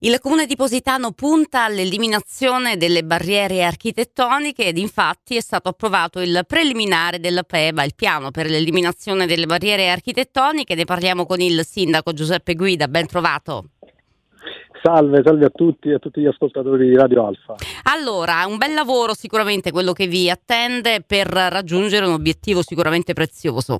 Il comune di Positano punta all'eliminazione delle barriere architettoniche ed infatti è stato approvato il preliminare del PEBA, il piano per l'eliminazione delle barriere architettoniche. Ne parliamo con il sindaco Giuseppe Guida, ben trovato. Salve, salve a tutti e a tutti gli ascoltatori di Radio Alfa. Allora, un bel lavoro sicuramente quello che vi attende per raggiungere un obiettivo sicuramente prezioso.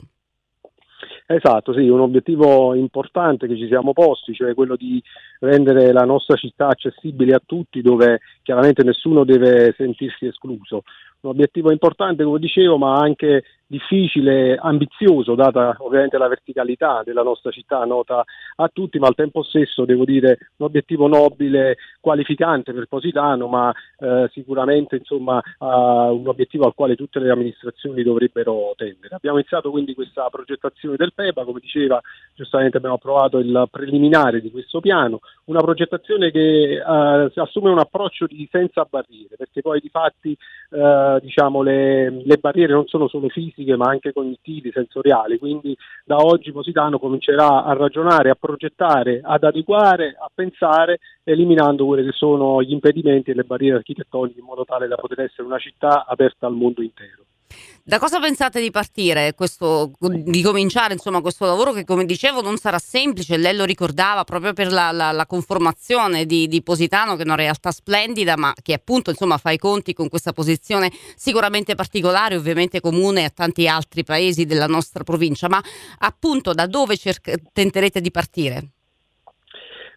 Esatto, sì, un obiettivo importante che ci siamo posti, cioè quello di rendere la nostra città accessibile a tutti, dove chiaramente nessuno deve sentirsi escluso. Un obiettivo importante, come dicevo, ma anche difficile, ambizioso, data ovviamente la verticalità della nostra città nota a tutti, ma al tempo stesso devo dire un obiettivo nobile, qualificante per Positano, ma eh, sicuramente insomma uh, un obiettivo al quale tutte le amministrazioni dovrebbero tendere. Abbiamo iniziato quindi questa progettazione del PEPA, come diceva giustamente abbiamo approvato il preliminare di questo piano, una progettazione che uh, assume un approccio di senza barriere, perché poi di fatti uh, diciamo, le, le barriere non sono solo fisiche, fisiche ma anche cognitivi, sensoriali, quindi da oggi Positano comincerà a ragionare, a progettare, ad adeguare, a pensare, eliminando quelli che sono gli impedimenti e le barriere architettoniche in modo tale da poter essere una città aperta al mondo intero. Da cosa pensate di partire, questo, di cominciare insomma, questo lavoro che come dicevo non sarà semplice, lei lo ricordava proprio per la, la, la conformazione di, di, Positano che è una realtà splendida ma che appunto insomma, fa i conti con questa posizione sicuramente particolare, ovviamente comune a tanti altri paesi della nostra provincia, ma appunto da dove cerca, tenterete di partire?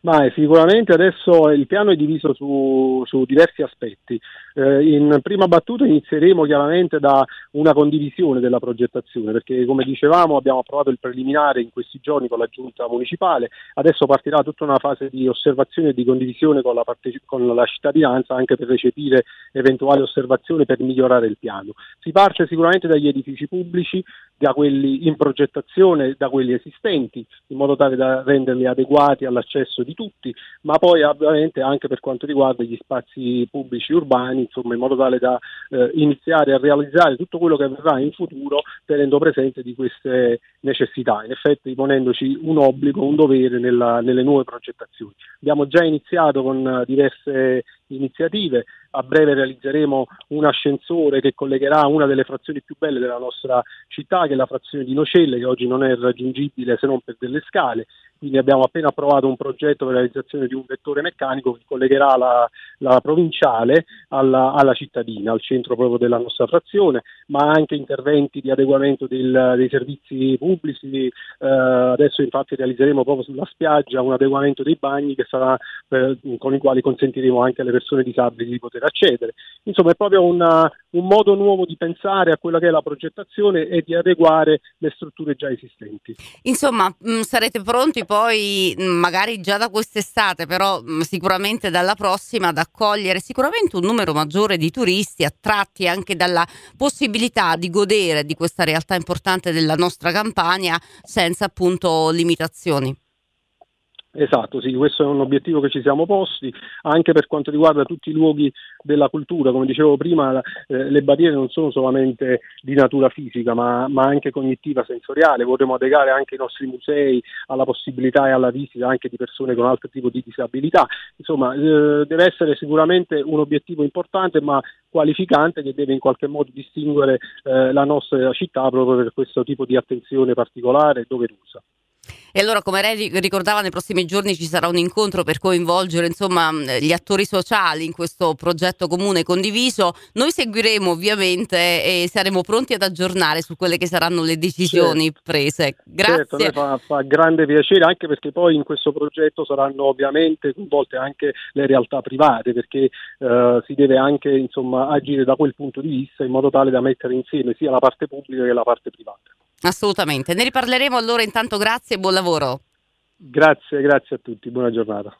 Ma sicuramente adesso il piano è diviso su, su diversi aspetti. Eh, in prima battuta inizieremo chiaramente da una condivisione della progettazione, perché come dicevamo abbiamo approvato il preliminare in questi giorni con la giunta municipale, adesso partirà tutta una fase di osservazione e di condivisione con la, parte, con la cittadinanza anche per recepire eventuali osservazioni per migliorare il piano. Si parte sicuramente dagli edifici pubblici, da quelli in progettazione, da quelli esistenti, in modo tale da renderli adeguati all'accesso di tutti, ma poi ovviamente anche per quanto riguarda gli spazi pubblici urbani insomma, in modo tale da eh, iniziare a realizzare tutto quello che avverrà in futuro tenendo presente di queste necessità, in effetti ponendoci un obbligo, un dovere nella, nelle nuove progettazioni. Abbiamo già iniziato con diverse iniziative, a breve realizzeremo un ascensore che collegherà una delle frazioni più belle della nostra città, che è la frazione di Nocelle, che oggi non è raggiungibile se non per delle scale. Quindi abbiamo appena approvato un progetto per la realizzazione di un vettore meccanico che collegherà la, la provinciale alla, alla, cittadina, al centro proprio della nostra frazione, ma anche interventi di adeguamento del, dei servizi pubblici. Eh, adesso infatti realizzeremo proprio sulla spiaggia un adeguamento dei bagni sarà, eh, con i quali consentiremo anche alle persone disabili di poter accedere. Insomma, è proprio una, un modo nuovo di pensare a quella che è la progettazione e di adeguare le strutture già esistenti. Insomma, mh, mm, sarete pronti poi, magari già da quest'estate, però sicuramente dalla prossima, ad accogliere sicuramente un numero maggiore di turisti attratti anche dalla possibilità di godere di questa realtà importante della nostra campagna senza appunto limitazioni. Esatto, sì, questo è un obiettivo che ci siamo posti, anche per quanto riguarda tutti i luoghi della cultura, come dicevo prima, eh, le barriere non sono solamente di natura fisica, ma, ma, anche cognitiva, sensoriale, vorremmo adeguare anche i nostri musei alla possibilità e alla visita anche di persone con altro tipo di disabilità, insomma eh, deve essere sicuramente un obiettivo importante ma qualificante che deve in qualche modo distinguere eh, la nostra città proprio per questo tipo di attenzione particolare e doverosa. E allora, come lei ricordava, nei prossimi giorni ci sarà un incontro per coinvolgere insomma, gli attori sociali in questo progetto comune condiviso. Noi seguiremo ovviamente e saremo pronti ad aggiornare su quelle che saranno le decisioni certo. prese. Grazie. Certo, fa, fa, grande piacere anche perché poi in questo progetto saranno ovviamente coinvolte anche le realtà private perché eh, si deve anche insomma, agire da quel punto di vista in modo tale da mettere insieme sia la parte pubblica che la parte privata. Assolutamente. Ne riparleremo allora intanto grazie e buon lavoro. Grazie, grazie a tutti, buona giornata.